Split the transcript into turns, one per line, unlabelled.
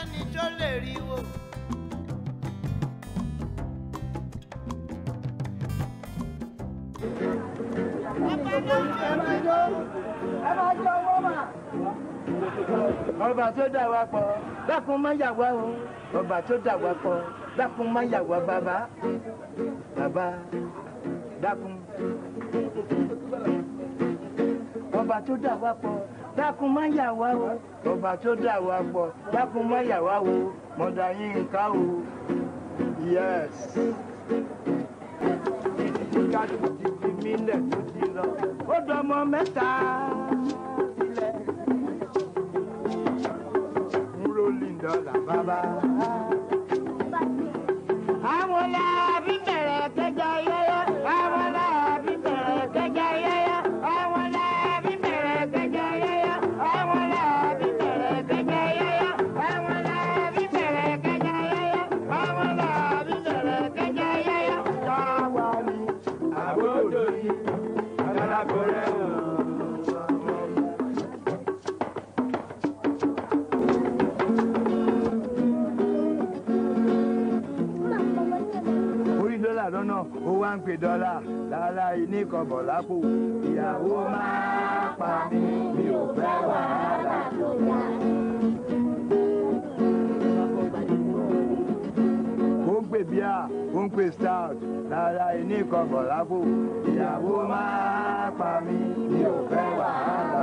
sẹ́ni tó lè rí wò.
ọba tó dà wá pọ̀ dákun má yà o ọba tó dà pọ̀ dákun má yà bàbá bàbá dákun. ọba tó dà pọ̀ dákun má yà o. Ọba tó dà wá pọ̀ dákun má yà o. Mọ̀dà yín ká o. Yes. kájú ti fi mí lẹ̀ tó ti lọ. Ó dọmọ mẹ́ta sílẹ̀. Ń rolling dollar bàbá. àwọn làbí lọ́nà ó wá ń pè dọ́là. Lára iní kọ̀bọ̀ lápò. Ìyàwó máa pa mí mi ò fẹ́ wàhálà tó pè bíà ó ń pè stout rárá ẹni kan bọ̀ lápò ìyàwó máa pa mí mi ò fẹ́ wàhálà.